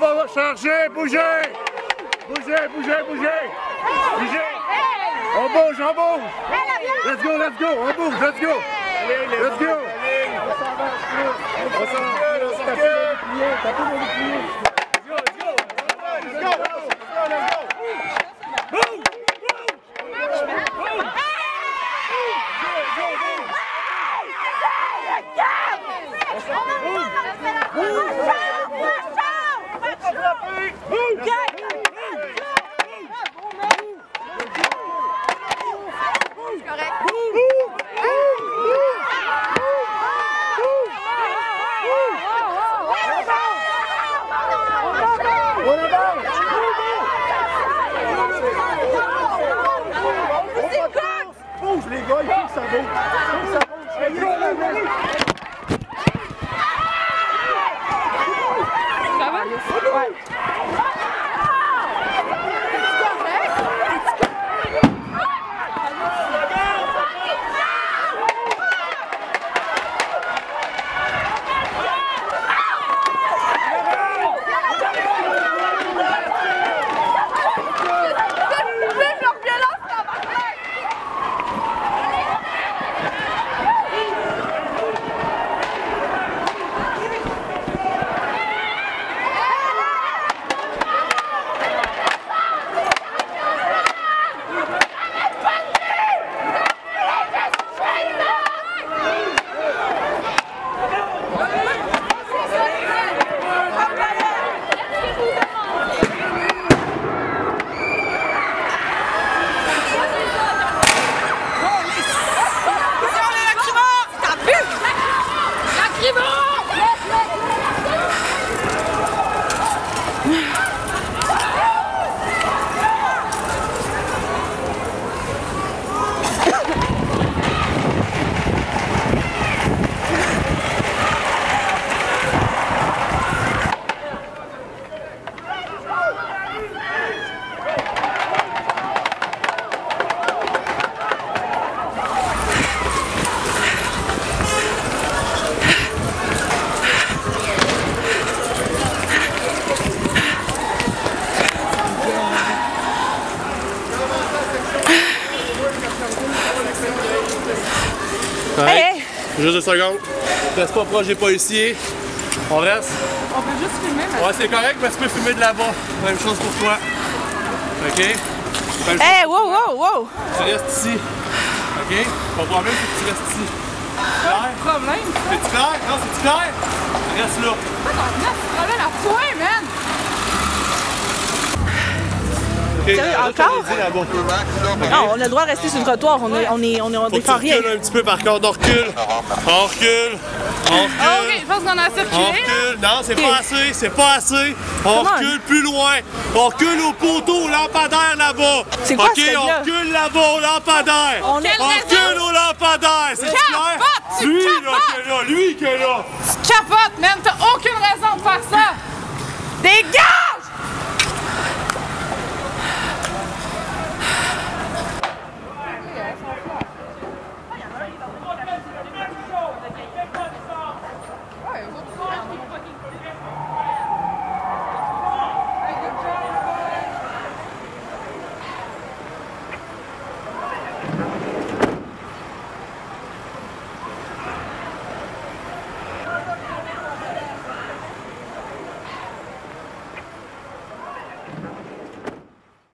On va charger, bougez! Bougez, bougez, bougez! Bougez! On bouge, on bouge! Let's go, let's go! On bouge, let's go! Let's go! On s'en on s'en Bouge les gars, il faut que ça bouge. Il faut que ça bouge. Ça va? Hey, hey. Juste deux secondes. Reste pas proche des policiers. On reste. On peut juste filmer. Ouais, c'est correct, mais tu peux filmer de là-bas. Même chose pour toi. OK? Même Hey, wow, wow, wow! Tu restes ici. OK? Ton problème, c'est que tu restes ici. Clair? Problème? C'est-tu clair? Non, c'est-tu clair? Reste là. Problème à toi, man! OK? Sérieux, là, je encore? Non, on a le droit de rester sur le trottoir. On, est, on, est, on, est, on que défend rien. un petit peu par contre. On recule. On recule. On recule. Ah, ok, je pense qu'on a assez On reculé, là. recule. Non, c'est pas assez. C'est pas assez. On on. recule plus loin. On recule au poteau, au lampadaire là-bas. C'est quoi OK, ce on truc-là? recule là-bas au lampadaire. On est- on recule au lampadaire. C'est clair? Lui, là, est là. Lui, qui est là. Tu capotes, man!